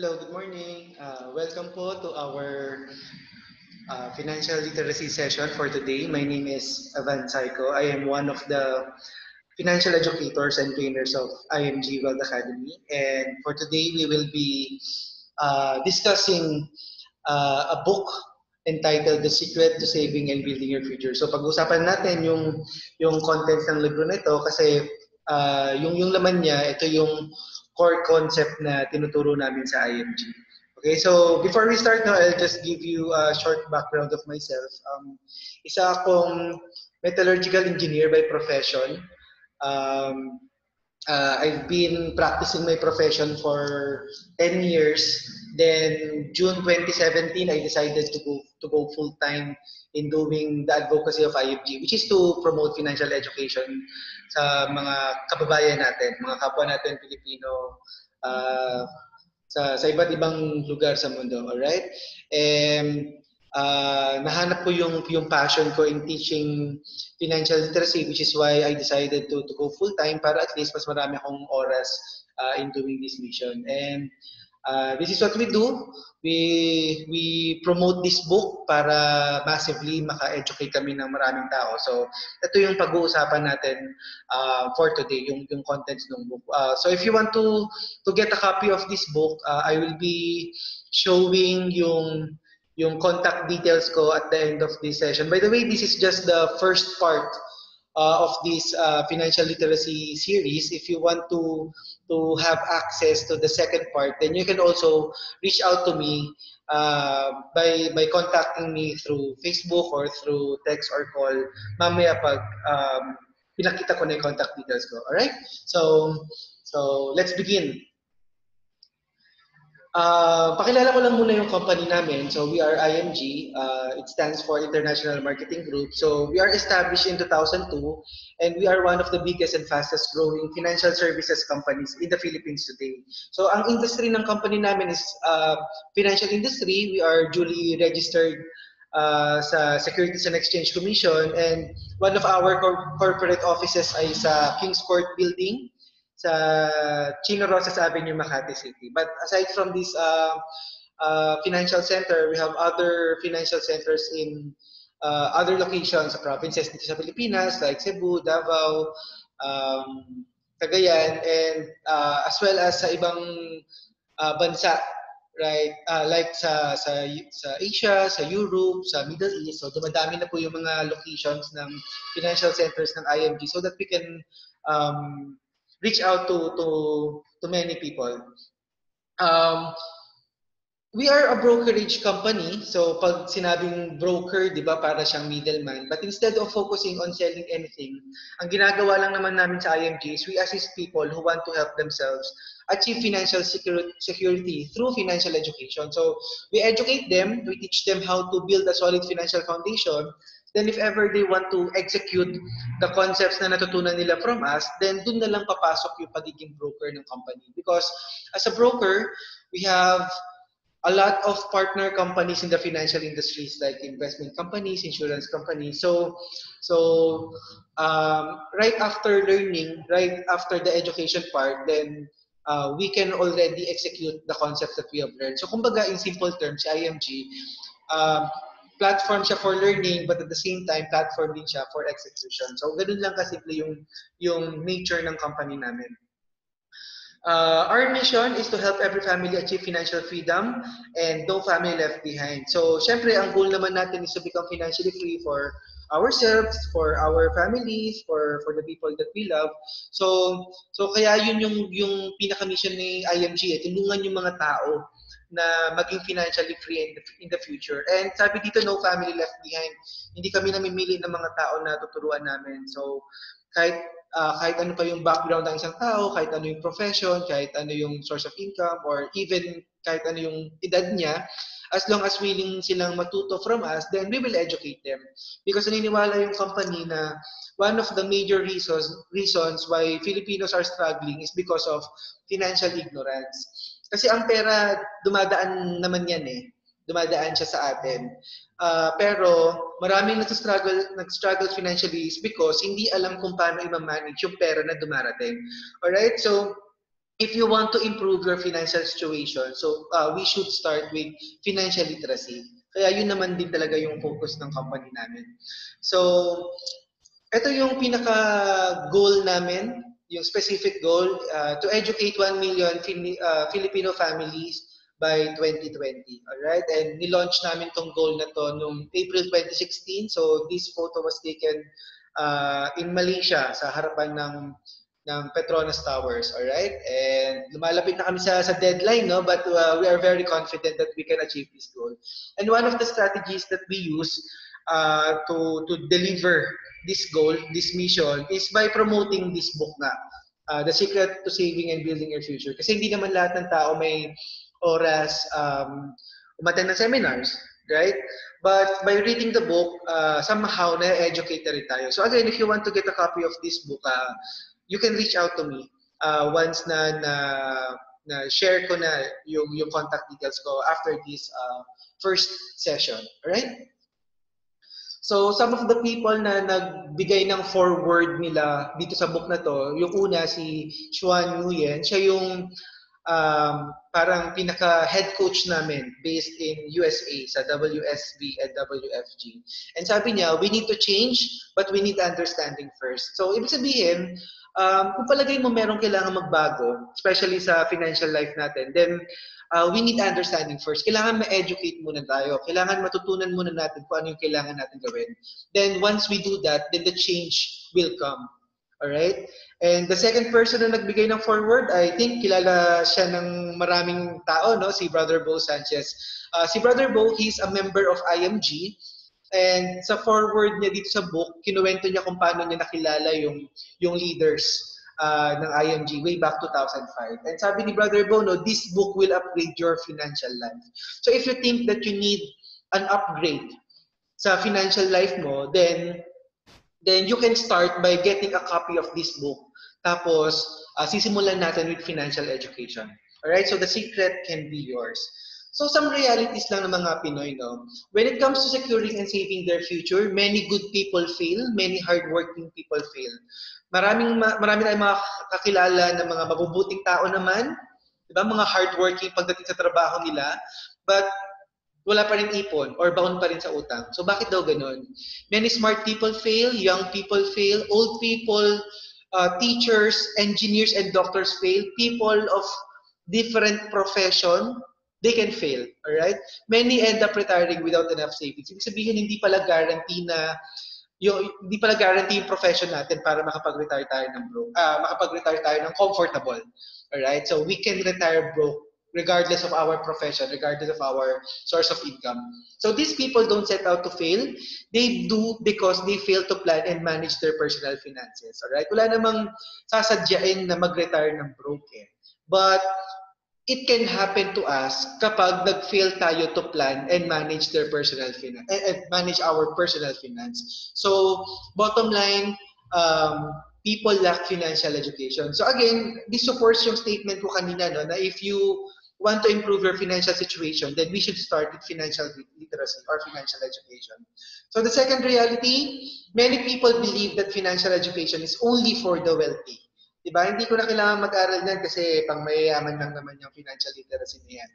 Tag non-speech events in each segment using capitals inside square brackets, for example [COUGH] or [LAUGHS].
Hello, good morning. Uh, welcome po to our uh, financial literacy session for today. My name is Avan Saiko. I am one of the financial educators and trainers of IMG World Academy. And for today, we will be uh, discussing uh, a book entitled The Secret to Saving and Building Your Future. So pag-usapan natin yung yung contents ng libro na ito kasi uh, yung yung laman niya, ito yung core concept na tinuturo namin sa IMG. Okay, so before we start now, I'll just give you a short background of myself. Um, isa akong metallurgical engineer by profession. Um, uh, I've been practicing my profession for 10 years. Then June 2017, I decided to go to go full time in doing the advocacy of IFG, which is to promote financial education sa mga kababayan natin, mga kapwa natin Pilipino uh, sa sa iba't ibang lugar sa mundo, all right? And uh, nahanap ko yung yung passion ko in teaching financial literacy which is why I decided to to go full time para at least mas marami akong oras uh, in doing this mission. And uh, this is what we do. We we promote this book para massively maka-educate kami ng maraming tao. So, ito yung pag-uusapan natin uh, for today, yung yung contents ng book. Uh, so, if you want to to get a copy of this book, uh, I will be showing yung yung contact details ko at the end of this session. By the way, this is just the first part uh, of this uh, financial literacy series. If you want to to have access to the second part, then you can also reach out to me uh, by by contacting me through Facebook or through text or call. Mamaya pag um, pinakita ko na yung contact details ko. Alright? So, so let's begin. Uh, pakilala ko lang muna yung company namin. So we are IMG. Uh, it stands for International Marketing Group. So we are established in 2002 and we are one of the biggest and fastest growing financial services companies in the Philippines today. So ang industry ng company namin is uh, financial industry. We are duly registered uh, sa Securities and Exchange Commission and one of our cor corporate offices ay sa Kings Court Building sa Chino Rosas Avenue, Makati City. But aside from this uh, uh, financial center, we have other financial centers in uh, other locations provinces dito sa Pilipinas like Cebu, Davao, um, Cagayan, and uh, as well as sa ibang uh, bansa right uh, like sa sa sa Asia, sa Europe, sa Middle East. So dumadami na po yung mga locations ng financial centers ng IMG so that we can um, reach out to to to many people. Um, we are a brokerage company. So pag sinabing broker, 'di ba, para siyang middleman. But instead of focusing on selling anything, ang ginagawa lang naman namin sa IMG is we assist people who want to help themselves achieve financial security through financial education. So we educate them, we teach them how to build a solid financial foundation then if ever they want to execute the concepts na natutunan nila from us, then dun na lang papasok yung pagiging broker ng company. Because as a broker, we have a lot of partner companies in the financial industries like investment companies, insurance companies. So, so um, right after learning, right after the education part, then uh, we can already execute the concepts that we have learned. So, kumbaga, in simple terms, IMG, um, platform siya for learning but at the same time platform din siya for execution. So ganun lang kasimple yung yung nature ng company namin. Uh, our mission is to help every family achieve financial freedom and no family left behind. So, syempre, ang goal naman natin is to become financially free for ourselves, for our families, for for the people that we love. So, so kaya yun yung yung pinaka-mission ni IMG, eh, tulungan yung mga tao na maging financially free in the, in the future. And sabi dito, no family left behind. Hindi kami namimili ng mga tao na tuturuan namin. So, kahit uh, kahit ano pa yung background ng isang tao, kahit ano yung profession, kahit ano yung source of income, or even kahit ano yung edad niya, as long as willing silang matuto from us, then we will educate them. Because naniniwala yung company na one of the major reasons reasons why Filipinos are struggling is because of financial ignorance. Kasi ang pera, dumadaan naman yan eh. Dumadaan siya sa atin. Uh, pero maraming nag-struggle, nag-struggle financially is because hindi alam kung paano i-manage yung pera na dumarating. Alright? So, if you want to improve your financial situation, so uh, we should start with financial literacy. Kaya yun naman din talaga yung focus ng company namin. So, ito yung pinaka-goal namin, yung specific goal, uh, to educate 1 million uh, Filipino families by 2020. Alright? And nilaunch namin tong goal na to noong April 2016. So, this photo was taken uh, in Malaysia sa harapan ng ng Petronas Towers, all right? And lumalapit na kami sa, sa deadline, no? But uh, we are very confident that we can achieve this goal. And one of the strategies that we use uh, to, to deliver this goal, this mission, is by promoting this book na, uh, The Secret to Saving and Building Your Future. Kasi hindi naman lahat ng tao may oras um, umattend ng seminars, right? But by reading the book, uh, somehow na-educate na rin tayo. So again, if you want to get a copy of this book, uh, you can reach out to me uh, once na, na na share ko na yung yung contact details ko after this uh, first session. Alright? So, some of the people na nagbigay ng forward nila dito sa book na to, yung una si Xuan Nguyen, siya yung um, parang pinaka head coach namin based in USA sa WSB and WFG. And sabi niya, we need to change, but we need understanding first. So, ibig sabihin, um, kung palagay mo meron kailangan magbago, especially sa financial life natin, then uh, we need understanding first. Kailangan ma-educate muna tayo. Kailangan matutunan muna natin kung ano yung kailangan natin gawin. Then once we do that, then the change will come. Alright? And the second person na nagbigay ng forward, I think kilala siya ng maraming tao, no? si Brother Bo Sanchez. Uh, si Brother Bo, he's a member of IMG. And sa forward niya dito sa book, kinuwento niya kung paano niya nakilala yung, yung leaders uh, ng IMG way back 2005. And sabi ni Brother Bono, this book will upgrade your financial life. So if you think that you need an upgrade sa financial life mo, then then you can start by getting a copy of this book. Tapos, uh, sisimulan natin with financial education. Alright? So the secret can be yours. So some realities lang ng mga Pinoy, no? When it comes to securing and saving their future, many good people fail, many hardworking people fail. Maraming marami tayong mga kakilala ng mga mabubuting tao naman, 'di ba? Mga hardworking pagdating sa trabaho nila, but wala pa rin ipon or baon pa rin sa utang. So bakit daw ganun? Many smart people fail, young people fail, old people, uh, teachers, engineers, and doctors fail, people of different profession they can fail. All right? Many end up retiring without enough savings. Ibig sabihin, hindi pala guarantee na yung hindi pala guarantee yung profession natin para makapag-retire tayo ng broke, uh, makapag-retire tayo ng comfortable. All right? So we can retire broke regardless of our profession, regardless of our source of income. So these people don't set out to fail. They do because they fail to plan and manage their personal finances. All right? Wala namang sasadyain na mag-retire ng broke eh. But it can happen to us kapag nag-fail tayo to plan and manage their personal finance and, and manage our personal finance. So, bottom line, um, people lack financial education. So again, this supports yung statement ko kanina no, na if you want to improve your financial situation, then we should start with financial literacy or financial education. So the second reality, many people believe that financial education is only for the wealthy. Diba? Hindi ko na kailangan mag-aral niyan kasi pang mayayaman lang naman yung financial literacy na.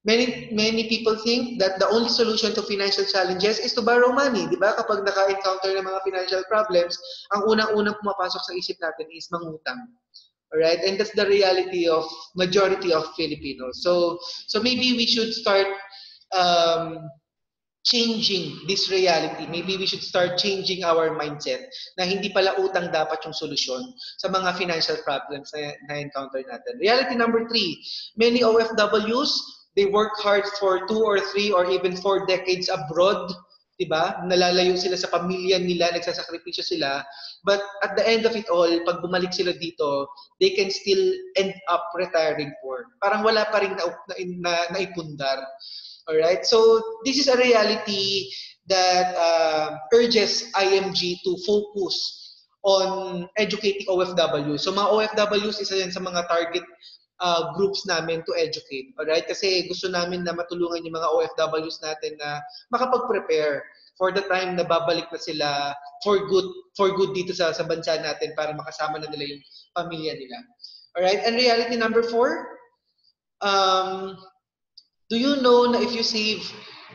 Many, many people think that the only solution to financial challenges is to borrow money. Di ba? Kapag naka-encounter ng mga financial problems, ang unang-unang pumapasok sa isip natin is mangutang. Alright? And that's the reality of majority of Filipinos. So, so maybe we should start um, changing this reality. Maybe we should start changing our mindset na hindi pala utang dapat yung solusyon sa mga financial problems na, na-encounter natin. Reality number three, many OFWs, they work hard for two or three or even four decades abroad, diba? Nalalayo sila sa pamilya nila, nagsasakripisyo sila. But at the end of it all, pag bumalik sila dito, they can still end up retiring poor. Parang wala pa rin na, na, na, naipundar. All right. So this is a reality that uh, urges IMG to focus on educating OFW. So mga OFWs isa yan sa mga target uh, groups namin to educate. All right? Kasi gusto namin na matulungan yung mga OFWs natin na makapag-prepare for the time na babalik na sila for good for good dito sa sa bansa natin para makasama na nila yung pamilya nila. All right? And reality number four, um, do you know na if you save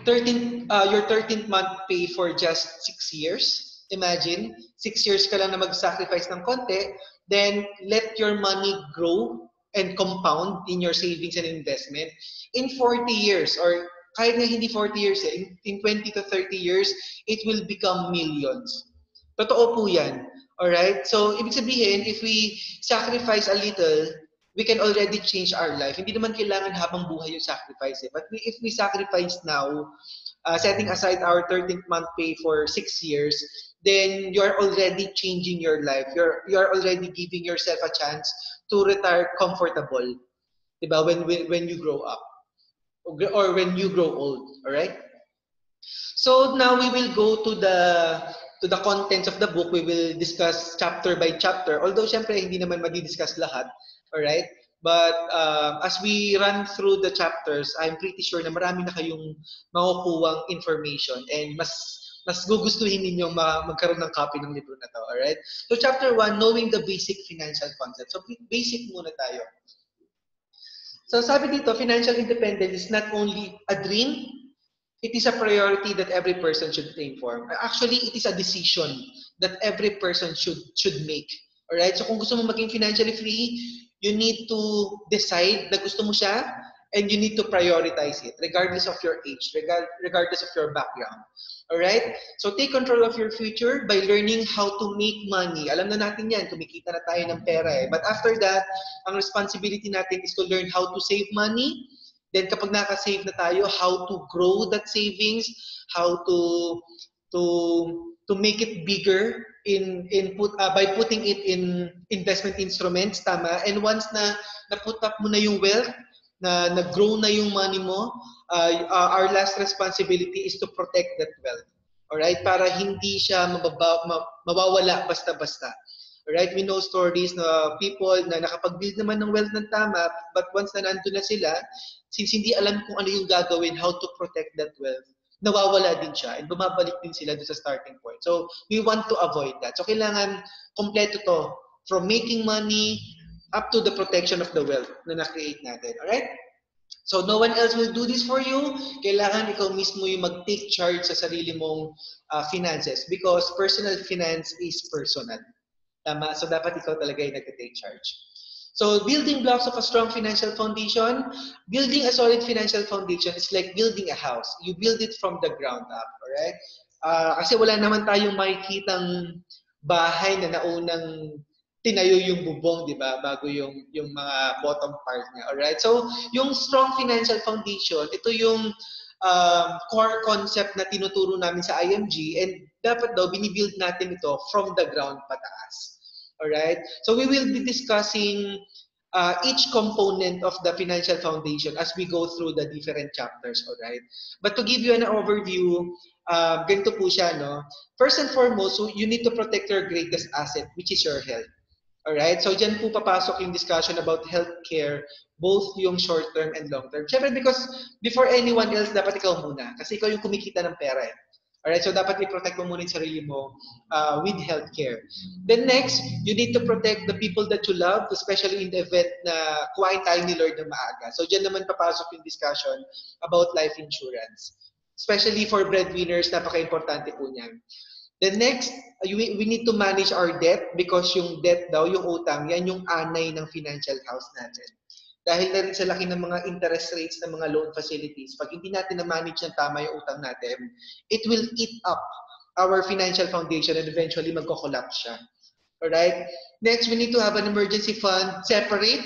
13, uh, your 13th month pay for just 6 years, imagine, 6 years ka lang na mag-sacrifice ng konti, then let your money grow and compound in your savings and investment. In 40 years, or kahit nga hindi 40 years, eh, in, in 20 to 30 years, it will become millions. Totoo po yan. Alright? So, ibig sabihin, if we sacrifice a little, we can already change our life. Hindi naman kailangan habang buhay yung sacrifice. Eh. But we, if we sacrifice now, uh, setting aside our 13th month pay for six years, then you're already changing your life. You're, you're already giving yourself a chance to retire comfortable. Diba? When, when, when you grow up. Or when you grow old. Alright? So now we will go to the to the contents of the book. We will discuss chapter by chapter. Although, syempre, hindi naman madi-discuss lahat. Alright? But uh, as we run through the chapters, I'm pretty sure na marami na kayong makukuwang information and mas mas gugustuhin ninyong ma- magkaroon ng copy ng libro na to. Alright? So chapter 1, knowing the basic financial concepts. So basic muna tayo. So sabi dito, financial independence is not only a dream, it is a priority that every person should aim for. Actually, it is a decision that every person should should make. Alright? So kung gusto mo maging financially free, you need to decide na gusto mo siya and you need to prioritize it regardless of your age, regard, regardless of your background. Alright? So take control of your future by learning how to make money. Alam na natin yan, kumikita na tayo ng pera eh. But after that, ang responsibility natin is to learn how to save money. Then kapag naka-save na tayo, how to grow that savings, how to to to make it bigger in in put uh, by putting it in investment instruments tama? And once na na put up mo na yung wealth na nag-grow na yung money mo uh, uh, our last responsibility is to protect that wealth. All right para hindi siya mababa, mawawala basta-basta. All right we know stories na people na nakapag-build naman ng wealth ng tama but once na nandoon na sila since hindi alam kung ano yung gagawin how to protect that wealth nawawala din siya and bumabalik din sila doon sa starting point. So, we want to avoid that. So, kailangan kompleto to from making money up to the protection of the wealth na na-create natin. Alright? So, no one else will do this for you. Kailangan ikaw mismo yung mag-take charge sa sarili mong uh, finances because personal finance is personal. Tama? So, dapat ikaw talaga yung nag-take charge. So building blocks of a strong financial foundation, building a solid financial foundation is like building a house. You build it from the ground up, alright? Uh, kasi wala naman tayong makikitang bahay na naunang tinayo yung bubong, di ba? Bago yung, yung mga bottom part niya, alright? So, yung strong financial foundation, ito yung um, core concept na tinuturo namin sa IMG and dapat daw binibuild natin ito from the ground pataas. All right. So we will be discussing uh, each component of the financial foundation as we go through the different chapters. All right. But to give you an overview, uh, ganito po siya, no? First and foremost, so you need to protect your greatest asset, which is your health. All right. So diyan po papasok yung discussion about healthcare, both yung short term and long term. Syempre because before anyone else, dapat ikaw muna. Kasi ikaw yung kumikita ng pera eh. Alright, so dapat i-protect mo muna yung sarili mo uh, with healthcare. Then next, you need to protect the people that you love, especially in the event na kuhain tayo ni Lord na maaga. So dyan naman papasok yung discussion about life insurance. Especially for breadwinners, napaka-importante po niyan. Then next, we, we need to manage our debt because yung debt daw, yung utang, yan yung anay ng financial house natin dahil na rin sa laki ng mga interest rates ng mga loan facilities, pag hindi natin na-manage ng tama yung utang natin, it will eat up our financial foundation and eventually magko-collapse siya. Alright? Next, we need to have an emergency fund separate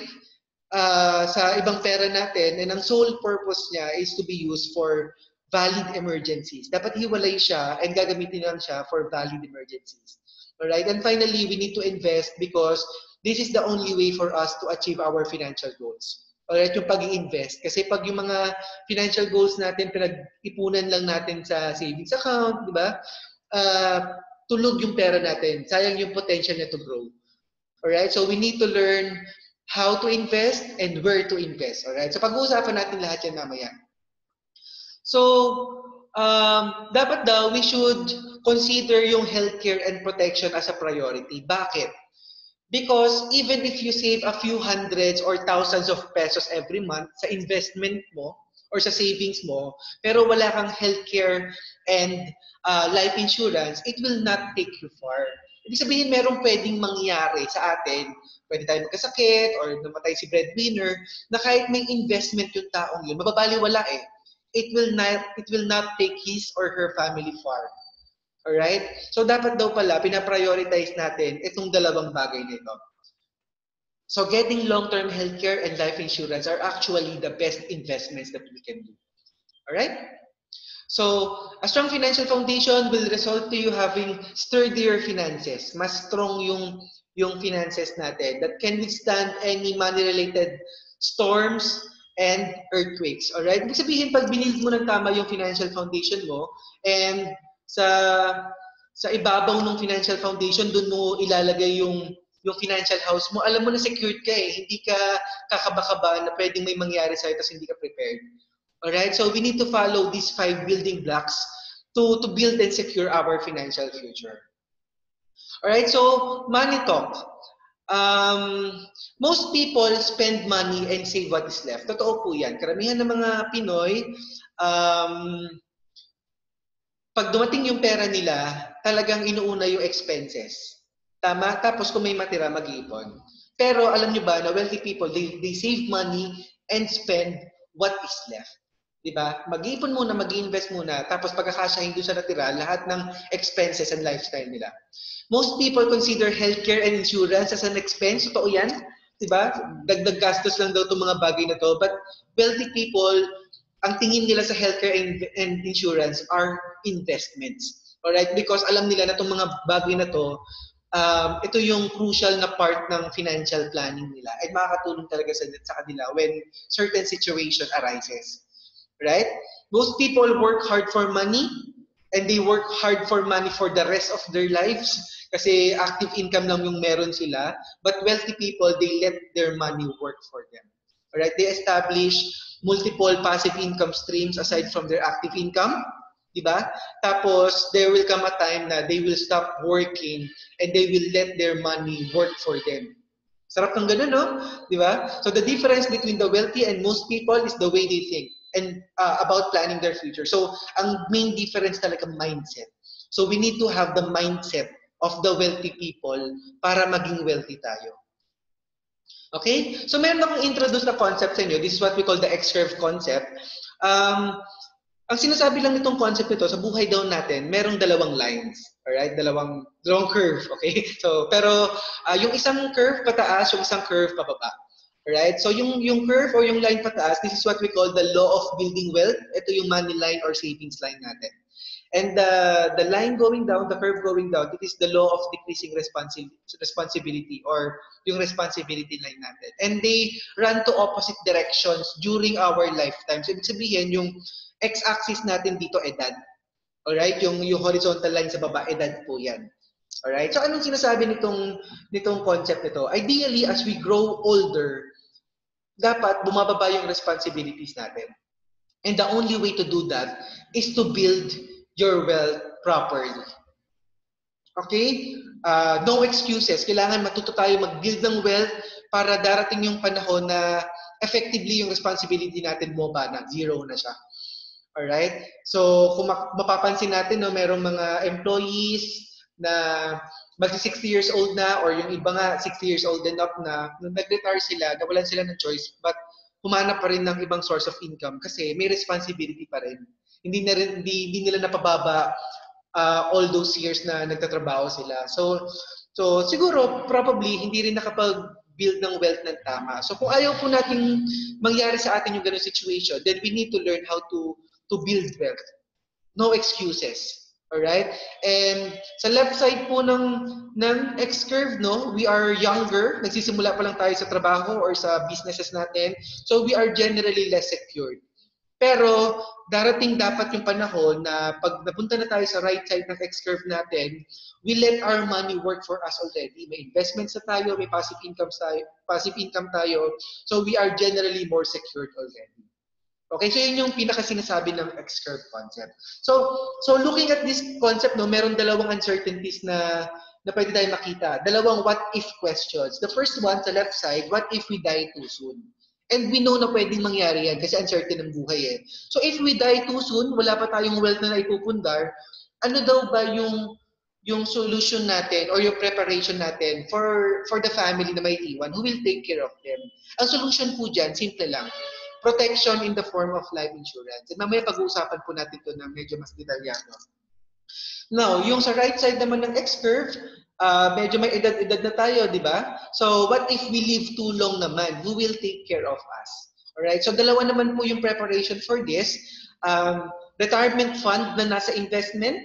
uh, sa ibang pera natin and ang sole purpose niya is to be used for valid emergencies. Dapat hiwalay siya and gagamitin lang siya for valid emergencies. Alright? And finally, we need to invest because this is the only way for us to achieve our financial goals. Alright, yung pag invest Kasi pag yung mga financial goals natin, pinag-ipunan lang natin sa savings account, di ba? Uh, tulog yung pera natin. Sayang yung potential niya to grow. Alright, so we need to learn how to invest and where to invest. Alright, so pag-uusapan natin lahat yan mamaya. So, um, dapat daw we should consider yung healthcare and protection as a priority. Bakit? Because even if you save a few hundreds or thousands of pesos every month sa investment mo or sa savings mo, pero wala kang healthcare and uh, life insurance, it will not take you far. Ibig sabihin, merong pwedeng mangyari sa atin. Pwede tayo magkasakit or namatay si breadwinner na kahit may investment yung taong yun, mababaliwala eh. It will not, it will not take his or her family far. Alright? So, dapat daw pala, pinaprioritize natin itong dalawang bagay nito. So, getting long-term healthcare and life insurance are actually the best investments that we can do. Alright? So, a strong financial foundation will result to you having sturdier finances. Mas strong yung, yung finances natin that can withstand any money-related storms and earthquakes. Alright? Ibig sabihin, pag binild mo ng tama yung financial foundation mo and sa sa ibabaw ng financial foundation doon mo ilalagay yung yung financial house mo. Alam mo na secured ka eh. Hindi ka kakaba-kaba na pwedeng may mangyari sa tapos hindi ka prepared. All right so we need to follow these five building blocks to to build and secure our financial future. All right so money talk. Um, most people spend money and save what is left. Totoo po yan. Karamihan ng mga Pinoy um, pag dumating yung pera nila, talagang inuuna yung expenses. Tama? Tapos kung may matira, mag-iipon. Pero alam nyo ba na wealthy people, they, they save money and spend what is left. Diba? Mag-iipon muna, mag-invest muna, tapos pagkakasyahin doon sa natira, lahat ng expenses and lifestyle nila. Most people consider healthcare and insurance as an expense. Totoo yan. Diba? Dagdag gastos lang daw itong mga bagay na to. But wealthy people ang tingin nila sa healthcare and, and insurance are investments. Alright? Because alam nila na itong mga bagay na to, um, ito yung crucial na part ng financial planning nila at makakatulong talaga sa, sa kanila when certain situation arises. Right? Most people work hard for money and they work hard for money for the rest of their lives kasi active income lang yung meron sila. But wealthy people, they let their money work for them. Alright? They establish multiple passive income streams aside from their active income. Diba? Tapos, there will come a time na they will stop working and they will let their money work for them. Sarap ng ganun, no? Diba? So, the difference between the wealthy and most people is the way they think and uh, about planning their future. So, ang main difference talaga mindset. So, we need to have the mindset of the wealthy people para maging wealthy tayo. Okay? So meron akong introduce na concept sa inyo. This is what we call the X-curve concept. Um, ang sinasabi lang nitong concept nito, sa buhay daw natin, merong dalawang lines. Alright? Dalawang, dalawang curve. [LAUGHS] Okay? So, pero uh, yung isang curve pataas, yung isang curve pababa. Alright? So, yung, yung curve or yung line pataas, this is what we call the law of building wealth. Ito yung money line or savings line natin. And the, the line going down, the curve going down, it is the law of decreasing responsi responsibility or yung responsibility line natin. And they run to opposite directions during our lifetime. So, ibig sabihin, yung x-axis natin dito, edad. Alright? Yung, yung horizontal line sa baba, edad po yan. Alright? So, anong sinasabi nitong, nitong concept nito? Ideally, as we grow older, dapat bumababa yung responsibilities natin. And the only way to do that is to build your wealth properly. Okay? Uh, no excuses. Kailangan matuto tayo mag-build ng wealth para darating yung panahon na effectively yung responsibility natin bumaba na. Zero na siya. Alright? So, kung mapapansin natin, no, merong mga employees na magsi 60 years old na or yung iba nga 60 years old and up na, nung nag-retire sila, nawalan sila ng choice, but humanap pa rin ng ibang source of income kasi may responsibility pa rin hindi na rin, hindi, hindi nila napababa uh, all those years na nagtatrabaho sila. So, so siguro probably hindi rin nakapag build ng wealth ng tama. So kung ayaw po nating mangyari sa atin yung ganung situation, then we need to learn how to to build wealth. No excuses. All right? And sa left side po ng ng X curve, no, we are younger, nagsisimula pa lang tayo sa trabaho or sa businesses natin. So we are generally less secured. Pero darating dapat yung panahon na pag napunta na tayo sa right side ng X-curve natin, we let our money work for us already. May investments na tayo, may passive income tayo, passive income tayo. So we are generally more secured already. Okay, so yun yung pinaka sinasabi ng X-curve concept. So, so looking at this concept, no, meron dalawang uncertainties na na pwede tayo makita. Dalawang what if questions. The first one sa left side, what if we die too soon? And we know na pwedeng mangyari yan kasi uncertain ang buhay eh. So if we die too soon, wala pa tayong wealth na naipupundar, ano daw ba yung yung solution natin or yung preparation natin for for the family na may iwan who will take care of them. Ang solution po dyan, simple lang. Protection in the form of life insurance. And mamaya pag-uusapan po natin to na medyo mas detalyado. Now, yung sa right side naman ng X-curve, uh, medyo may edad-edad na tayo, di ba? So, what if we live too long naman? Who will take care of us? Alright, so dalawa naman po yung preparation for this. Um, retirement fund na nasa investment,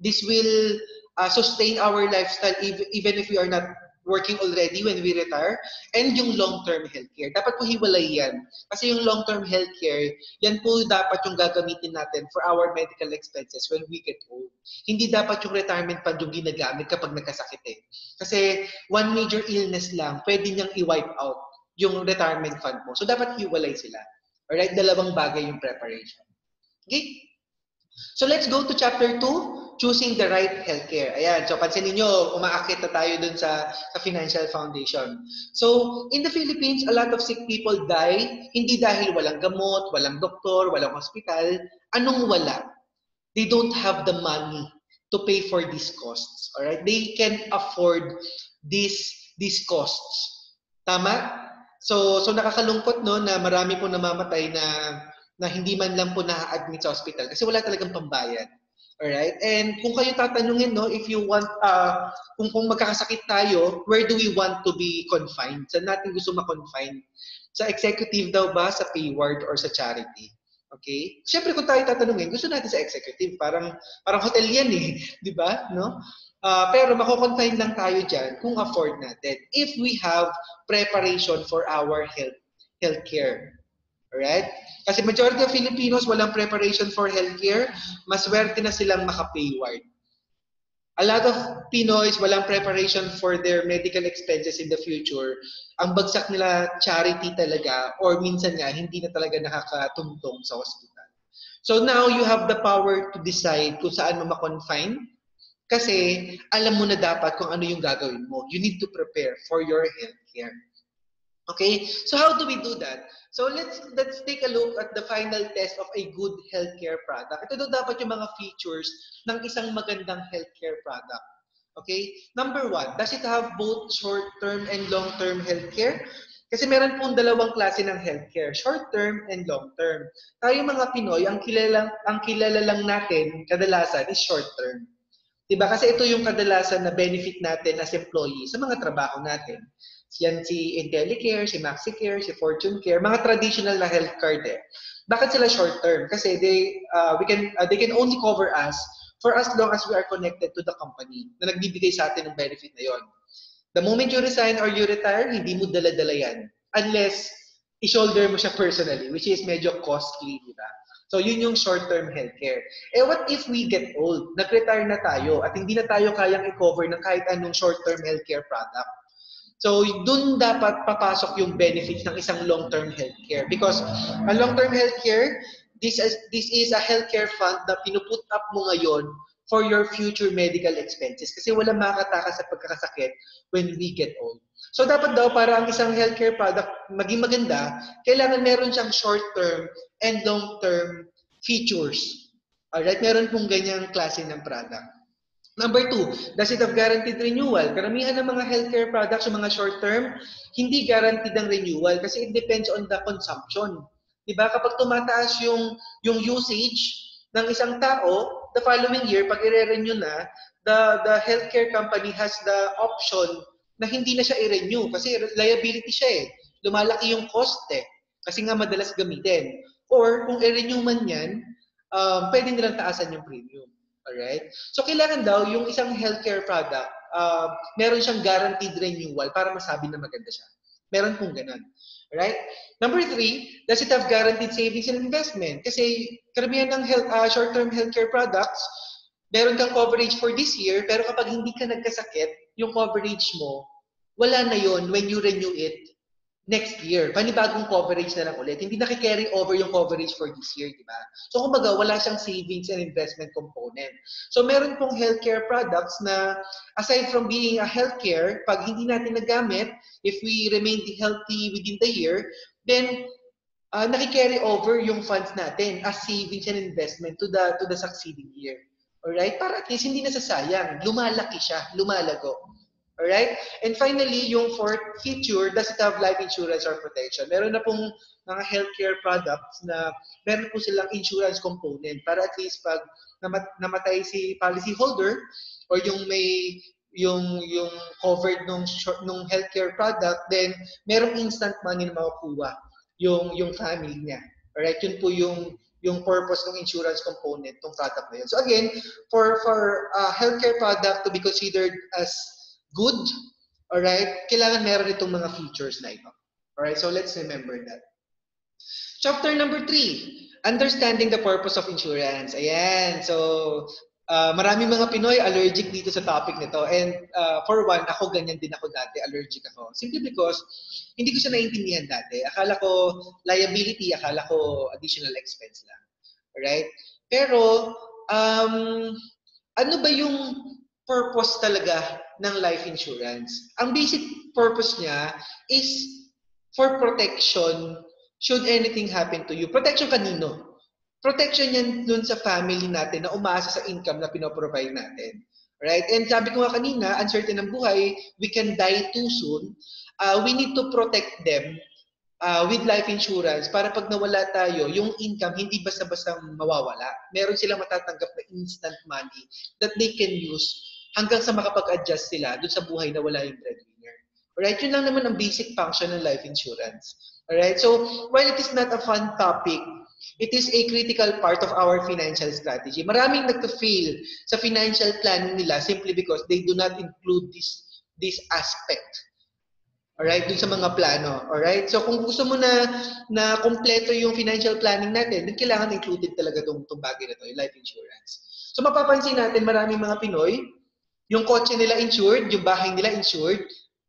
this will uh, sustain our lifestyle even if we are not working already when we retire, and yung long-term healthcare. Dapat po hiwalay yan. Kasi yung long-term healthcare, yan po dapat yung gagamitin natin for our medical expenses when we get old. Hindi dapat yung retirement fund yung ginagamit kapag nagkasakit eh. Kasi one major illness lang, pwede niyang i-wipe out yung retirement fund mo. So dapat hiwalay sila. Alright? Dalawang bagay yung preparation. Okay? So let's go to chapter 2 choosing the right healthcare. Ayan, so pansinin nyo, umaakit na tayo dun sa, sa financial foundation. So, in the Philippines, a lot of sick people die, hindi dahil walang gamot, walang doktor, walang hospital. Anong wala? They don't have the money to pay for these costs. Alright? They can afford these, these costs. Tama? So, so nakakalungkot no na marami po namamatay na na hindi man lang po na-admit sa hospital kasi wala talagang pambayad. Alright? And kung kayo tatanungin, no, if you want, uh, kung, kung magkakasakit tayo, where do we want to be confined? Saan natin gusto ma-confine? Sa executive daw ba, sa pay ward, or sa charity? Okay? Siyempre, kung tayo tatanungin, gusto natin sa executive. Parang, parang hotel yan eh. [LAUGHS] Di ba? No? Uh, pero mako-confine lang tayo dyan kung afford natin. If we have preparation for our health healthcare. Alright? Kasi majority of Filipinos walang preparation for healthcare, maswerte na silang maka-payward. A lot of Pinoys walang preparation for their medical expenses in the future. Ang bagsak nila charity talaga or minsan nga hindi na talaga nakakatungtong sa hospital. So now you have the power to decide kung saan mo ma-confine kasi alam mo na dapat kung ano yung gagawin mo. You need to prepare for your healthcare. Okay? So how do we do that? So let's let's take a look at the final test of a good healthcare product. Ito daw dapat yung mga features ng isang magandang healthcare product. Okay? Number one, does it have both short-term and long-term healthcare? Kasi meron pong dalawang klase ng healthcare, short-term and long-term. Tayo mga Pinoy, ang kilala, ang kilala lang natin kadalasan is short-term. Diba? Kasi ito yung kadalasan na benefit natin as employee sa mga trabaho natin. Yan si IntelliCare, si MaxiCare, si Fortune Care, mga traditional na health card eh. Bakit sila short term? Kasi they uh, we can uh, they can only cover us for as long as we are connected to the company na nagbibigay sa atin ng benefit na yon. The moment you resign or you retire, hindi mo dala-dala yan. Unless i-shoulder mo siya personally, which is medyo costly, di ba? So, yun yung short-term healthcare. Eh, what if we get old? Nag-retire na tayo at hindi na tayo kayang i-cover ng kahit anong short-term healthcare product? So, dun dapat papasok yung benefits ng isang long-term healthcare. Because a long-term healthcare, this is, this is a healthcare fund na pinuput up mo ngayon for your future medical expenses. Kasi wala makakataka sa pagkakasakit when we get old. So, dapat daw para ang isang healthcare product maging maganda, kailangan meron siyang short-term and long-term features. Alright? Meron pong ganyang klase ng product. Number two, does it have guaranteed renewal? Karamihan ng mga healthcare products, yung mga short-term, hindi guaranteed ang renewal kasi it depends on the consumption. Diba? Kapag tumataas yung, yung usage ng isang tao, the following year, pag i-renew na, the, the healthcare company has the option na hindi na siya i-renew kasi liability siya eh. Lumalaki yung cost eh. Kasi nga madalas gamitin. Or kung i-renew man yan, um, pwede nilang taasan yung premium. Alright? So, kailangan daw yung isang healthcare product, uh, meron siyang guaranteed renewal para masabi na maganda siya. Meron pong ganun. Right? Number three, does it have guaranteed savings and investment? Kasi karamihan ng health, uh, short-term healthcare products, meron kang coverage for this year, pero kapag hindi ka nagkasakit, yung coverage mo, wala na yon when you renew it next year. Panibagong coverage na lang ulit. Hindi nakikarry over yung coverage for this year, di ba? So kumbaga, wala siyang savings and investment component. So meron pong healthcare products na aside from being a healthcare, pag hindi natin nagamit, if we remain healthy within the year, then uh, nakikarry over yung funds natin as savings and investment to the to the succeeding year. Alright? Para at least hindi nasasayang. Lumalaki siya, lumalago. Alright? And finally, yung fourth feature, does it have life insurance or protection? Meron na pong mga healthcare products na meron po silang insurance component para at least pag namatay si policy holder or yung may yung yung covered nung nung healthcare product then merong instant money na makukuha yung yung family niya. Alright, yun po yung yung purpose ng insurance component ng product na yun. So again, for for uh, healthcare product to be considered as good, alright, kailangan meron itong mga features na ito. Alright, so let's remember that. Chapter number three, understanding the purpose of insurance. Ayan, so uh, marami mga Pinoy allergic dito sa topic nito. And uh, for one, ako ganyan din ako dati, allergic ako. Simply because hindi ko siya naiintindihan dati. Akala ko liability, akala ko additional expense lang. Alright? Pero, um, ano ba yung purpose talaga ng life insurance. Ang basic purpose niya is for protection should anything happen to you. Protection kanino? Protection yan dun sa family natin na umaasa sa income na pinoprovide natin. Right? And sabi ko nga kanina, uncertain ang buhay, we can die too soon. Uh, we need to protect them uh, with life insurance para pag nawala tayo, yung income hindi basta-basta mawawala. Meron silang matatanggap na instant money that they can use hanggang sa makapag-adjust sila dun sa buhay na wala yung breadwinner. Alright, yun lang naman ang basic function ng life insurance. Alright, so while it is not a fun topic, it is a critical part of our financial strategy. Maraming nagka-fail sa financial planning nila simply because they do not include this this aspect. Alright, dun sa mga plano. Alright? So kung gusto mo na na kompleto yung financial planning natin, then kailangan included talaga tong, tong bagay na to, yung life insurance. So mapapansin natin maraming mga Pinoy, yung kotse nila insured, yung bahay nila insured,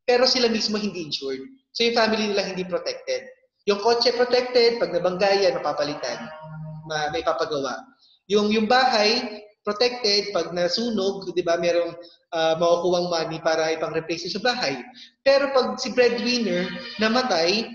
pero sila mismo hindi insured. So yung family nila hindi protected. Yung kotse protected, pag nabanggayan, mapapalitan, may papagawa. Yung yung bahay protected pag nasunog, 'di ba? Merong uh, makukuwang money para ipang-replace sa bahay. Pero pag si breadwinner namatay,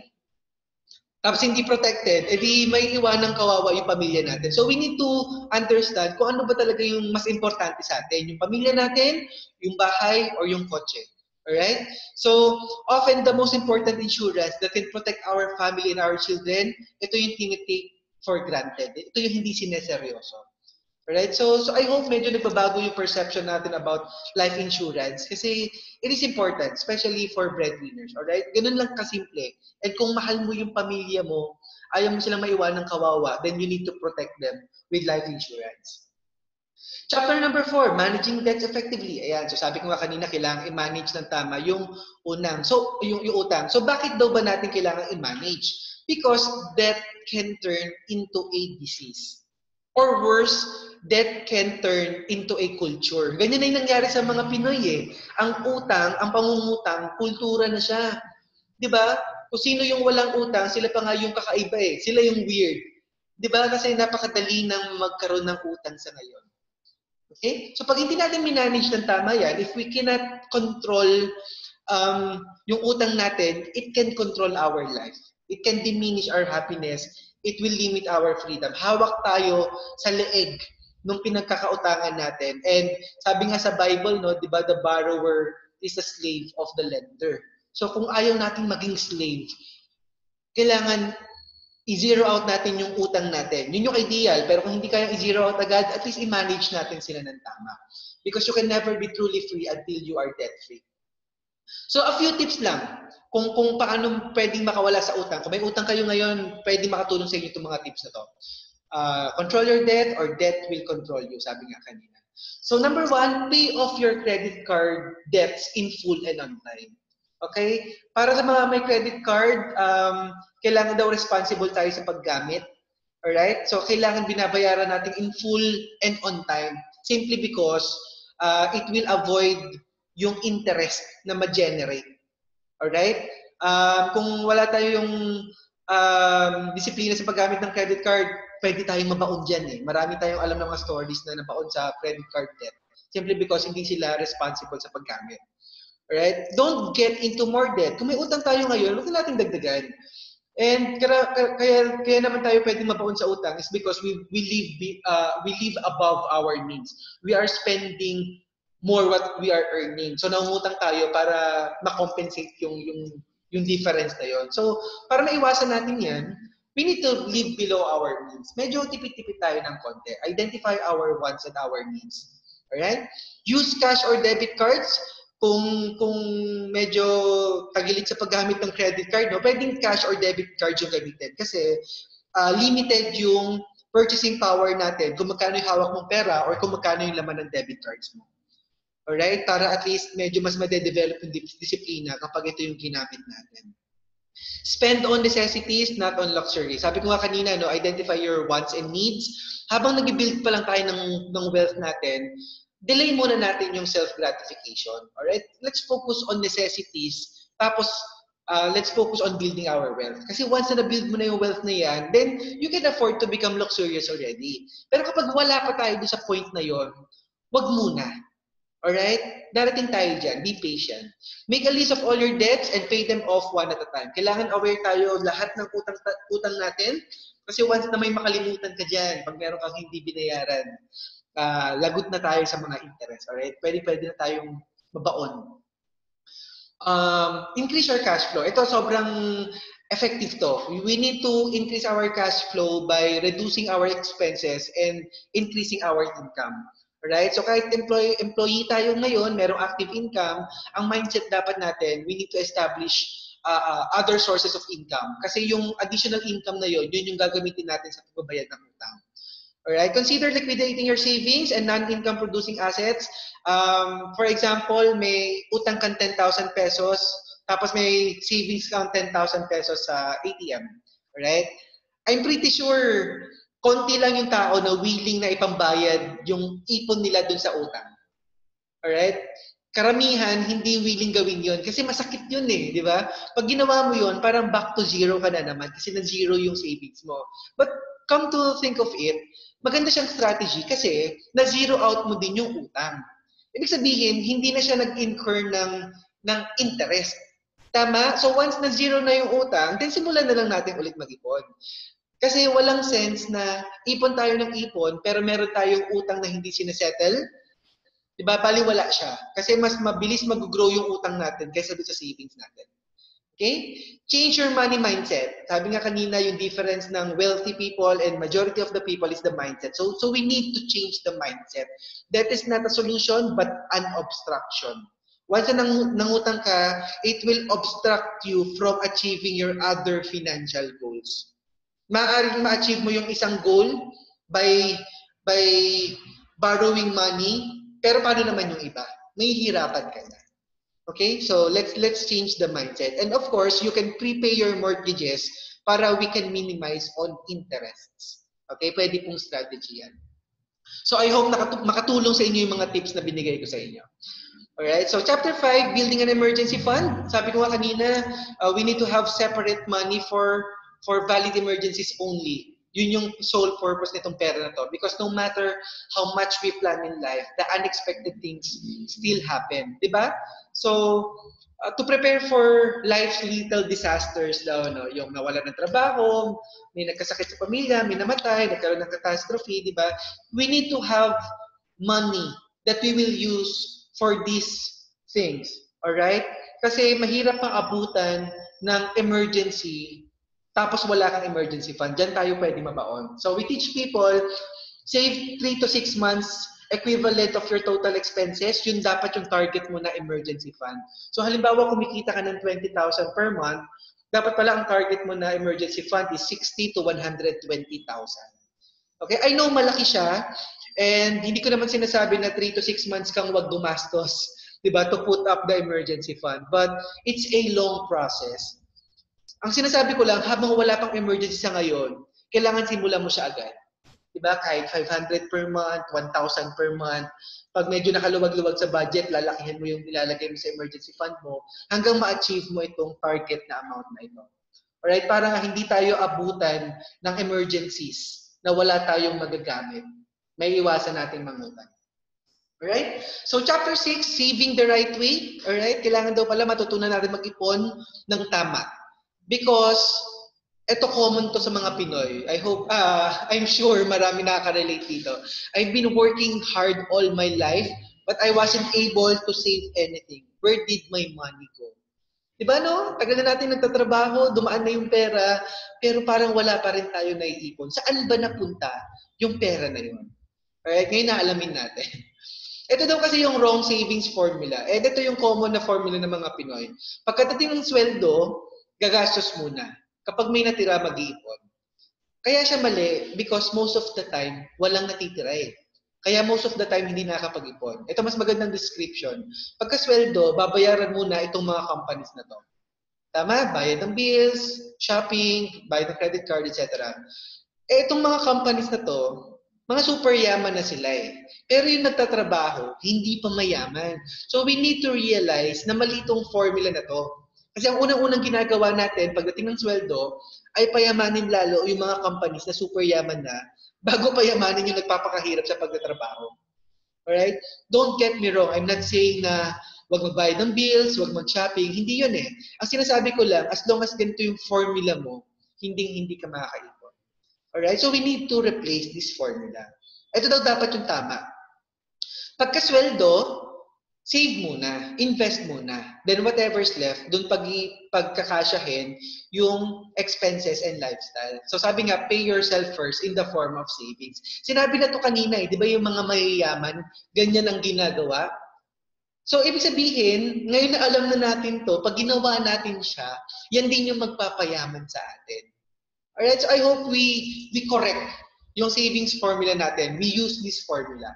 tapos hindi protected, edi may iwan ng kawawa yung pamilya natin. So we need to understand kung ano ba talaga yung mas importante sa atin. Yung pamilya natin, yung bahay, or yung kotse. Alright? So, often the most important insurance that can protect our family and our children, ito yung tinitake for granted. Ito yung hindi sineseryoso. Right? So, so I hope medyo nagbabago yung perception natin about life insurance kasi it is important, especially for breadwinners. Alright? Ganun lang kasimple. And kung mahal mo yung pamilya mo, ayaw mo silang maiwan ng kawawa, then you need to protect them with life insurance. Chapter number four, managing debts effectively. Ayan, so sabi ko nga kanina, kailangan i-manage ng tama yung unang, so yung, yung utang. So bakit daw ba natin kailangan i-manage? Because debt can turn into a disease. Or worse, debt can turn into a culture. Ganyan na yung nangyari sa mga Pinoy eh. Ang utang, ang pangungutang, kultura na siya. Di ba? Kung sino yung walang utang, sila pa nga yung kakaiba eh. Sila yung weird. Di ba? Kasi napakadali nang magkaroon ng utang sa ngayon. Okay? So pag hindi natin minanage ng tama yan, if we cannot control um, yung utang natin, it can control our life. It can diminish our happiness. It will limit our freedom. Hawak tayo sa leeg nung pinagkakautangan natin. And sabi nga sa Bible, no, 'di ba, the borrower is a slave of the lender. So kung ayaw nating maging slave, kailangan i-zero out natin yung utang natin. Yun yung ideal, pero kung hindi kayang i-zero out agad, at least i-manage natin sila ng tama. Because you can never be truly free until you are debt-free. So a few tips lang kung kung paano pwedeng makawala sa utang. Kung may utang kayo ngayon, pwedeng makatulong sa inyo itong mga tips na to uh, control your debt or debt will control you, sabi nga kanina. So number one, pay off your credit card debts in full and on time. Okay? Para sa mga may credit card, um, kailangan daw responsible tayo sa paggamit. Alright? So kailangan binabayaran natin in full and on time simply because uh, it will avoid yung interest na ma-generate. Alright? Um, kung wala tayo yung um, disiplina sa paggamit ng credit card, pwede tayong mabaon dyan eh. Marami tayong alam ng mga stories na nabaon sa credit card debt simply because hindi sila responsible sa paggamit. Alright? Don't get into more debt. Kung may utang tayo ngayon, huwag na natin dagdagan. And kaya, kaya, kaya naman tayo pwedeng mabaon sa utang is because we, we, live, uh, we live above our needs. We are spending more what we are earning. So nangungutang tayo para ma-compensate yung, yung, yung difference na yon. So para maiwasan natin yan, we need to live below our needs. Medyo tipid-tipid tayo ng konti. Identify our wants and our needs. Alright? Use cash or debit cards. Kung, kung medyo tagilit sa paggamit ng credit card, no, pwedeng cash or debit card yung gamitin. Kasi uh, limited yung purchasing power natin kung magkano yung hawak mong pera or kung magkano yung laman ng debit cards mo. Alright? Para at least medyo mas madedevelop yung disiplina kapag ito yung ginamit natin. Spend on necessities, not on luxury. Sabi ko nga kanina, no, identify your wants and needs. Habang nag-build pa lang tayo ng, ng wealth natin, delay muna natin yung self-gratification. Alright? Let's focus on necessities. Tapos, uh, let's focus on building our wealth. Kasi once na na-build mo na yung wealth na yan, then you can afford to become luxurious already. Pero kapag wala pa tayo sa point na yon, wag muna. Alright? Darating tayo dyan. Be patient. Make a list of all your debts and pay them off one at a time. Kailangan aware tayo lahat ng utang, utang natin. Kasi once na may makalimutan ka dyan, pag meron kang hindi binayaran, uh, lagot na tayo sa mga interest. Alright? Pwede, pwede na tayong mabaon. Um, increase your cash flow. Ito sobrang effective to. We need to increase our cash flow by reducing our expenses and increasing our income. Right? So kahit employee, employee tayo ngayon, merong active income, ang mindset dapat natin, we need to establish uh, uh, other sources of income. Kasi yung additional income na yun, yun yung gagamitin natin sa pagbabayad ng utang. Alright? Consider liquidating your savings and non-income producing assets. Um, for example, may utang kang 10,000 pesos, tapos may savings kang 10,000 pesos sa ATM. Alright? I'm pretty sure konti lang yung tao na willing na ipambayad yung ipon nila dun sa utang. Alright? Karamihan, hindi willing gawin yon kasi masakit yun eh, di ba? Pag ginawa mo yon parang back to zero ka na naman kasi na zero yung savings mo. But come to think of it, maganda siyang strategy kasi na zero out mo din yung utang. Ibig sabihin, hindi na siya nag-incur ng, ng interest. Tama? So once na zero na yung utang, then simulan na lang natin ulit mag-ipon. Kasi walang sense na ipon tayo ng ipon pero meron tayong utang na hindi sinesettle. Diba? Bali wala siya. Kasi mas mabilis mag-grow yung utang natin kaysa sa savings natin. Okay? Change your money mindset. Sabi nga kanina, yung difference ng wealthy people and majority of the people is the mindset. So, so we need to change the mindset. That is not a solution, but an obstruction. Once na nang, nangutang ka, it will obstruct you from achieving your other financial goals maaaring ma-achieve mo yung isang goal by by borrowing money, pero paano naman yung iba? May hirapan ka na. Okay? So let's let's change the mindset. And of course, you can prepay your mortgages para we can minimize on interests. Okay? Pwede pong strategy yan. So I hope makatulong sa inyo yung mga tips na binigay ko sa inyo. Alright, so chapter 5, building an emergency fund. Sabi ko nga kanina, uh, we need to have separate money for for valid emergencies only. Yun yung sole purpose nitong pera na to. Because no matter how much we plan in life, the unexpected things still happen. Di ba? So, uh, to prepare for life's little disasters daw, no? yung nawala ng trabaho, may nagkasakit sa pamilya, may namatay, nagkaroon ng catastrophe, di ba? We need to have money that we will use for these things. Alright? Kasi mahirap pang abutan ng emergency tapos wala kang emergency fund, dyan tayo pwede mabaon. So we teach people, save 3 to 6 months equivalent of your total expenses, yun dapat yung target mo na emergency fund. So halimbawa, kumikita ka ng 20,000 per month, dapat pala ang target mo na emergency fund is 60 to 120,000. Okay, I know malaki siya, and hindi ko naman sinasabi na 3 to 6 months kang wag gumastos, [LAUGHS] 'di ba, to put up the emergency fund. But it's a long process. Ang sinasabi ko lang, habang wala pang emergency sa ngayon, kailangan simulan mo siya agad. Di ba? Kahit 500 per month, 1,000 per month. Pag medyo nakaluwag-luwag sa budget, lalakihin mo yung nilalagay mo sa emergency fund mo hanggang ma-achieve mo itong target na amount na ito. Alright? Para hindi tayo abutan ng emergencies na wala tayong magagamit. May iwasan natin mangutang. Alright? So chapter 6, saving the right way. Alright? Kailangan daw pala matutunan natin mag-ipon ng tama. Because ito common to sa mga Pinoy. I hope, uh, [LAUGHS] I'm sure marami nakaka-relate dito. I've been working hard all my life, but I wasn't able to save anything. Where did my money go? Diba no? Tagal na natin nagtatrabaho, dumaan na yung pera, pero parang wala pa rin tayo naiipon. Saan ba napunta yung pera na yun? Alright, ngayon naalamin natin. [LAUGHS] Ito daw kasi yung wrong savings formula. Eh, ito yung common na formula ng mga Pinoy. Pagkatating ng sweldo, gagastos muna. Kapag may natira, mag-iipon. Kaya siya mali because most of the time, walang natitira eh. Kaya most of the time, hindi nakakapag-ipon. Ito mas magandang description. Pagka sweldo, babayaran muna itong mga companies na to. Tama? Bayad ng bills, shopping, bayad ng credit card, etc. Eh, itong mga companies na to, mga super yaman na sila eh. Pero yung nagtatrabaho, hindi pa mayaman. So we need to realize na mali itong formula na to. Kasi ang unang-unang ginagawa natin pagdating ng sweldo, ay payamanin lalo yung mga companies na super yaman na bago payamanin yung nagpapakahirap sa pagtatrabaho. Alright? Don't get me wrong. I'm not saying na wag magbayad ng bills, wag mag-shopping. Hindi yun eh. Ang sinasabi ko lang, as long as ganito yung formula mo, hindi hindi ka makakaipon. Alright? So we need to replace this formula. Ito daw dapat yung tama. Pagkasweldo, save muna, invest muna. Then whatever's left, dun pag pagkakasyahin yung expenses and lifestyle. So sabi nga, pay yourself first in the form of savings. Sinabi na to kanina eh, di ba yung mga mayayaman, ganyan ang ginagawa? So, ibig sabihin, ngayon na alam na natin to, pag ginawa natin siya, yan din yung magpapayaman sa atin. Alright, so I hope we we correct yung savings formula natin. We use this formula.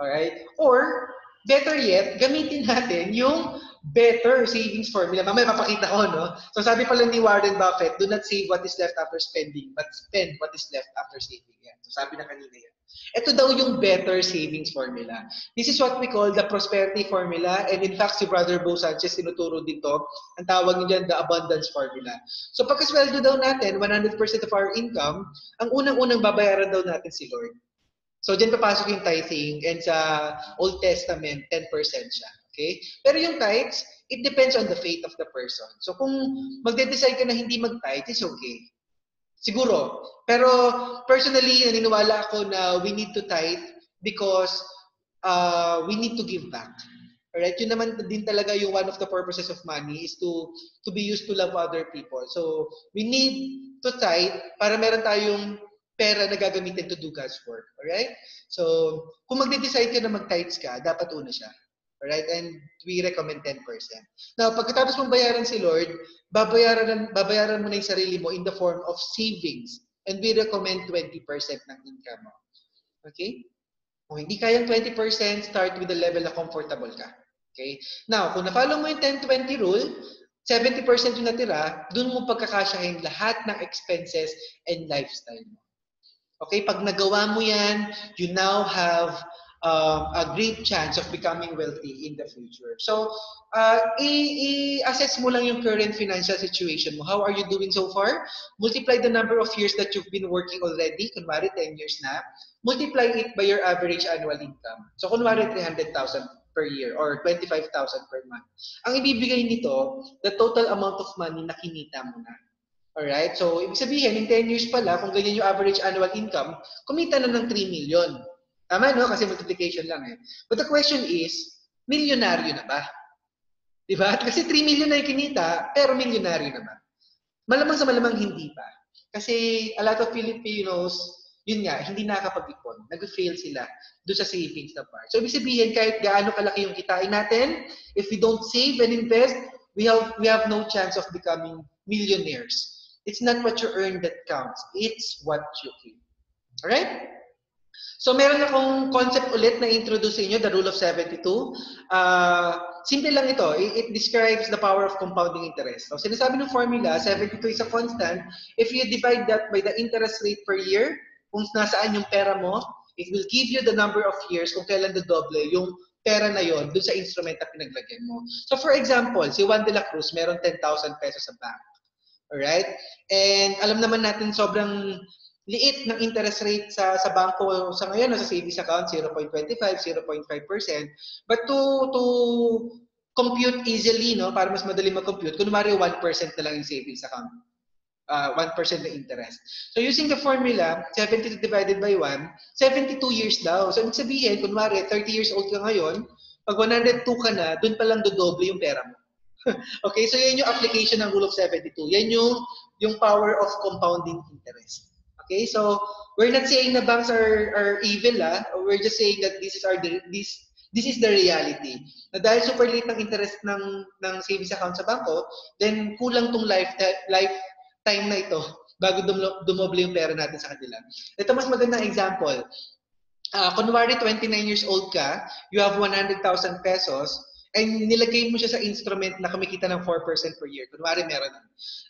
Alright? Or, better yet, gamitin natin yung better savings formula. Mamaya papakita ko, no? So sabi pala ni Warren Buffett, do not save what is left after spending, but spend what is left after saving. Yan. So sabi na kanina yan. Ito daw yung better savings formula. This is what we call the prosperity formula. And in fact, si Brother Bo Sanchez tinuturo dito. Ang tawag niya the abundance formula. So pagkasweldo daw natin, 100% of our income, ang unang-unang babayaran daw natin si Lord. So dyan papasok yung tithing and sa Old Testament, 10% siya. Okay? Pero yung tithes, it depends on the faith of the person. So kung magde-decide ka na hindi mag-tithe, it's okay. Siguro. Pero personally, naniniwala ako na we need to tithe because uh, we need to give back. Alright? Yun naman din talaga yung one of the purposes of money is to to be used to love other people. So, we need to tithe para meron tayong pera na gagamitin to do God's work. Alright? So, kung magde-decide ka na mag-tithes ka, dapat una siya. Alright? And we recommend 10%. Now, pagkatapos mong bayaran si Lord, babayaran, babayaran mo na yung sarili mo in the form of savings. And we recommend 20% ng income mo. Okay? Kung hindi kayang 20%, start with the level na comfortable ka. Okay? Now, kung na-follow mo yung 10-20 rule, 70% yung natira, dun mo pagkakasyahin lahat ng expenses and lifestyle mo. Okay? Pag nagawa mo yan, you now have um, a great chance of becoming wealthy in the future. So, uh, i-assess mo lang yung current financial situation mo. How are you doing so far? Multiply the number of years that you've been working already. Kunwari, 10 years na. Multiply it by your average annual income. So, kunwari, 300,000 per year or 25,000 per month. Ang ibibigay nito, the total amount of money na kinita mo na. Alright? So, ibig sabihin, in 10 years pala, kung ganyan yung average annual income, kumita na ng 3 million. Tama, no? Kasi multiplication lang eh. But the question is, milyonaryo na ba? Diba? Kasi 3 million na yung kinita, pero milyonaryo na ba? Malamang sa malamang hindi pa. Kasi a lot of Filipinos, yun nga, hindi nakakapag-ipon. Nag-fail sila doon sa savings na part. So, ibig sabihin, kahit gaano kalaki yung kitain natin, if we don't save and invest, we have, we have no chance of becoming millionaires. It's not what you earn that counts. It's what you keep. Alright? So meron akong concept ulit na introduce sa inyo, the rule of 72. Uh, simple lang ito. It, it describes the power of compounding interest. So sinasabi ng formula, 72 is a constant. If you divide that by the interest rate per year, kung nasaan yung pera mo. It will give you the number of years kung kailan dodoble yung pera na yon dun sa instrument na pinaglagyan mo. So for example, si Juan de la Cruz meron 10,000 pesos sa bank. Alright? And alam naman natin sobrang liit ng interest rate sa sa bangko sa ngayon sa savings account 0.25 0.5% but to to compute easily no para mas madali mag-compute kunwari 1% na lang yung savings account. Uh, 1% na interest. So using the formula 70 divided by 1 72 years daw. So ibig sabihin kunwari 30 years old ka ngayon pag 102 ka na dun pa lang dodoble yung pera mo [LAUGHS] okay so yan yung application ng rule of 72 yan yung yung power of compounding interest Okay, so we're not saying na banks are are evil ah. We're just saying that this is our this this is the reality. Na dahil super late ng interest ng ng savings account sa bangko, then kulang tong life lifetime na ito [LAUGHS] bago dum dumoble yung pera natin sa kanila. Ito mas magandang example. Uh, kunwari 29 years old ka, you have 100,000 pesos, and nilagay mo siya sa instrument na kumikita ng 4% per year. Kunwari meron.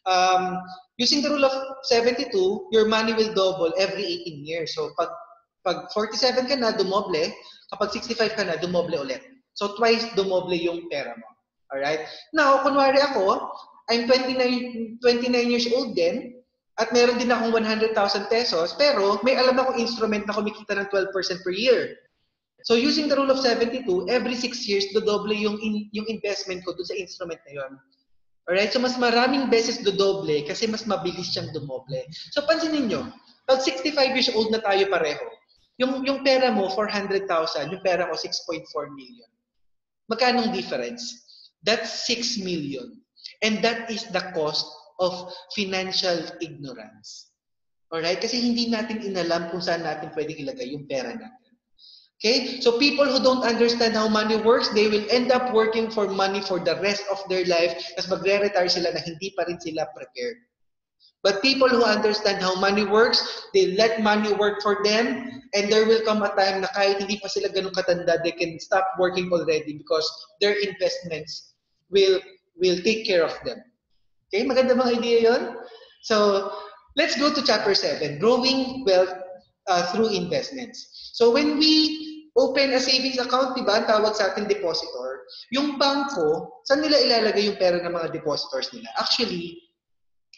Um, using the rule of 72, your money will double every 18 years. So pag pag 47 ka na, dumoble. Kapag 65 ka na, dumoble ulit. So twice dumoble yung pera mo. Alright? Now, kunwari ako, I'm 29, 29 years old din, at meron din akong 100,000 pesos, pero may alam akong instrument na kumikita ng 12% per year. So using the rule of 72, every 6 years, dodoble yung, in, yung investment ko dun sa instrument na yun. Alright? So mas maraming beses dodoble kasi mas mabilis siyang dumoble. So pansinin nyo, pag 65 years old na tayo pareho, yung, yung pera mo, 400,000, yung pera ko, 6.4 million. Magkano difference? That's 6 million. And that is the cost of financial ignorance. Alright? Kasi hindi natin inalam kung saan natin pwedeng ilagay yung pera natin. Okay? So people who don't understand how money works, they will end up working for money for the rest of their life kasi magre-retire sila na hindi pa rin sila prepared. But people who understand how money works, they let money work for them and there will come a time na kahit hindi pa sila ganun katanda, they can stop working already because their investments will will take care of them. Okay? Maganda bang idea yon? So, let's go to chapter 7, growing wealth uh, through investments. So when we open a savings account, di ba, tawag sa ating depositor, yung bangko, saan nila ilalagay yung pera ng mga depositors nila? Actually,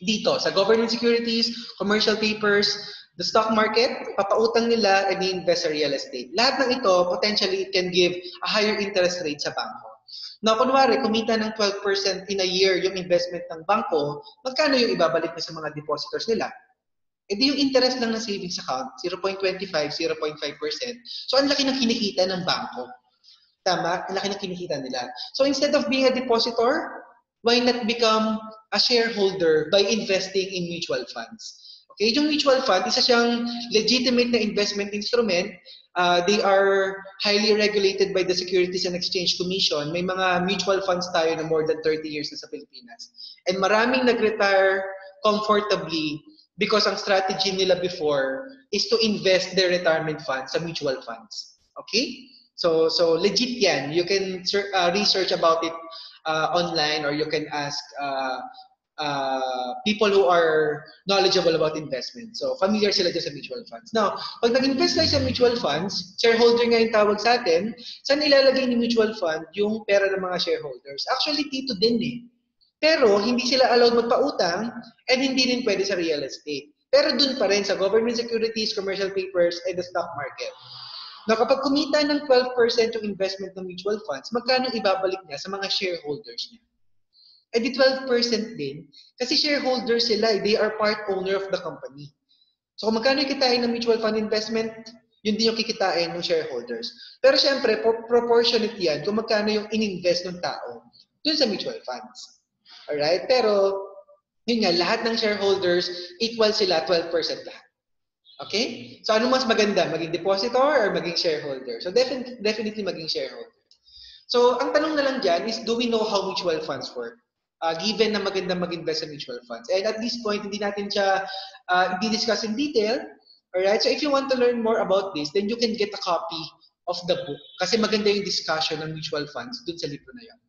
dito, sa government securities, commercial papers, the stock market, papautang nila, and invest sa real estate. Lahat ng ito, potentially, it can give a higher interest rate sa bangko. Now, kunwari, kumita ng 12% in a year yung investment ng bangko, magkano yung ibabalik na sa mga depositors nila? E di yung interest lang ng savings account, 0.25, 0.5%. So, ang laki ng kinikita ng bangko. Tama? Ang laki ng kinikita nila. So, instead of being a depositor, why not become a shareholder by investing in mutual funds? Okay, yung mutual fund, isa siyang legitimate na investment instrument. Uh, they are highly regulated by the Securities and Exchange Commission. May mga mutual funds tayo na more than 30 years na sa Pilipinas. And maraming nag-retire comfortably because ang strategy nila before is to invest their retirement funds sa mutual funds. Okay? So so legit yan. You can uh, research about it uh, online or you can ask uh, uh, people who are knowledgeable about investment. So, familiar sila dyan sa mutual funds. Now, pag nag-invest tayo sa mutual funds, shareholder nga yung tawag sa atin, saan ilalagay ni mutual fund yung pera ng mga shareholders? Actually, dito din eh. Pero hindi sila allowed magpautang and hindi rin pwede sa real estate. Pero dun pa rin sa government securities, commercial papers, and the stock market. Na kapag kumita ng 12% yung investment ng mutual funds, magkano ibabalik niya sa mga shareholders niya? Eh di 12% din. Kasi shareholders sila, eh. they are part owner of the company. So kung magkano kikitain ng mutual fund investment, yun din yung kikitain ng shareholders. Pero syempre, proportionate yan kung magkano yung ininvest ng tao dun sa mutual funds. Alright? Pero, yun nga, lahat ng shareholders, equal sila 12% lahat. Okay? So, ano mas maganda? Maging depositor or maging shareholder? So, definitely, definitely maging shareholder. So, ang tanong na lang dyan is, do we know how mutual funds work? Uh, given na maganda mag-invest sa mutual funds. And at this point, hindi natin siya uh, discuss in detail. Alright? So, if you want to learn more about this, then you can get a copy of the book. Kasi maganda yung discussion ng mutual funds dun sa libro na yun.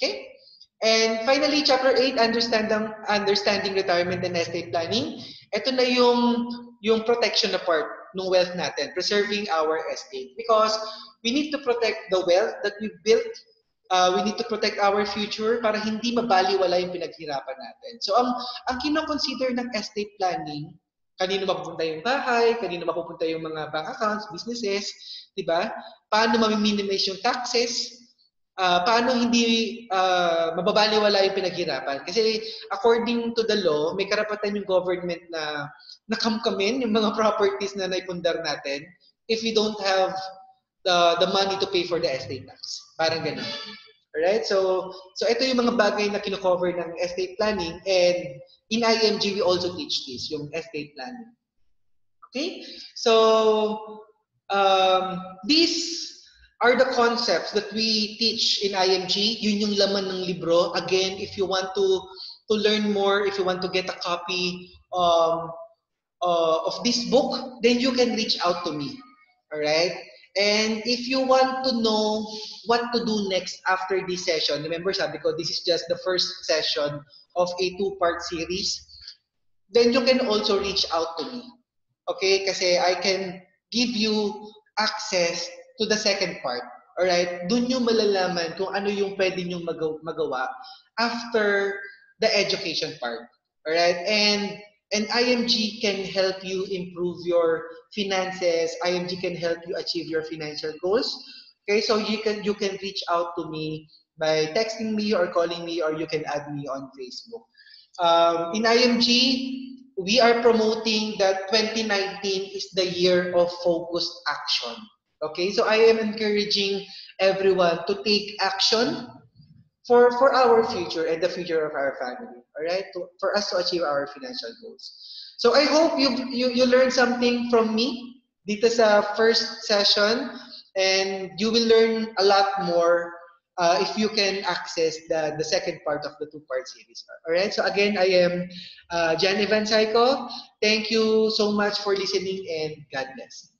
Okay? And finally, chapter 8, understanding, understanding retirement and estate planning. ito na yung yung protection na part ng wealth natin, preserving our estate. Because we need to protect the wealth that we built. Uh, we need to protect our future para hindi mabaliwala yung pinaghirapan natin. So ang ang kino-consider ng estate planning, kanino mapupunta yung bahay, kanino mapupunta yung mga bank accounts, businesses, 'di ba? Paano ma-minimize yung taxes? Uh, paano hindi uh, mababaliwala yung pinaghirapan? Kasi according to the law, may karapatan yung government na nakamkamin yung mga [LAUGHS] properties na naipundar natin if we don't have the the money to pay for the estate tax. Parang ganun. Alright? So, so ito yung mga bagay na kino-cover ng estate planning and in IMG we also teach this, yung estate planning. Okay? So, um, these are the concepts that we teach in IMG. Yun yung laman ng libro. Again, if you want to to learn more, if you want to get a copy um, uh, of this book, then you can reach out to me. All right? And if you want to know what to do next after this session, remember sabi ko, this is just the first session of a two-part series, then you can also reach out to me. Okay? Kasi I can give you access to the second part. Alright? Doon nyo malalaman kung ano yung pwede nyo magawa after the education part. Alright? And And IMG can help you improve your finances. IMG can help you achieve your financial goals. Okay, so you can you can reach out to me by texting me or calling me, or you can add me on Facebook. Um, in IMG, we are promoting that 2019 is the year of focused action. Okay, so I am encouraging everyone to take action for for our future and the future of our family all right? To, for us to achieve our financial goals. So i hope you you, you learned something from me dito sa first session and you will learn a lot more uh, if you can access the the second part of the two part series all right? So again i am uh, Jan Evan Psycho thank you so much for listening and god bless